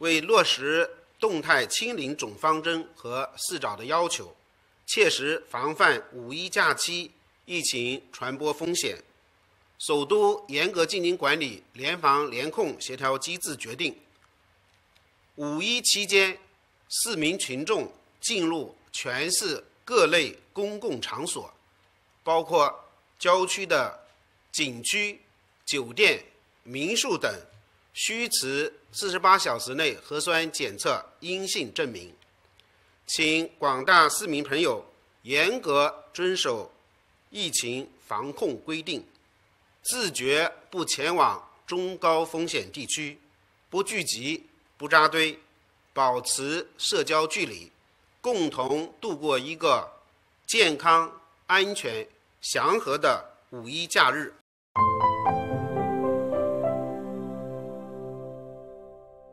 为落实动态清零总方针和市长的要求，切实防范五一假期疫情传播风险，首都严格进行管理联防联控协调机制决定，五一期间市民群众进入全市各类公共场所，包括郊区的景区、酒店、民宿等，需持四十八小时内核酸检测阴性证明。请广大市民朋友严格遵守疫情防控规定，自觉不前往中高风险地区，不聚集、不扎堆，保持社交距离，共同度过一个健康、安全、祥和的五一假日。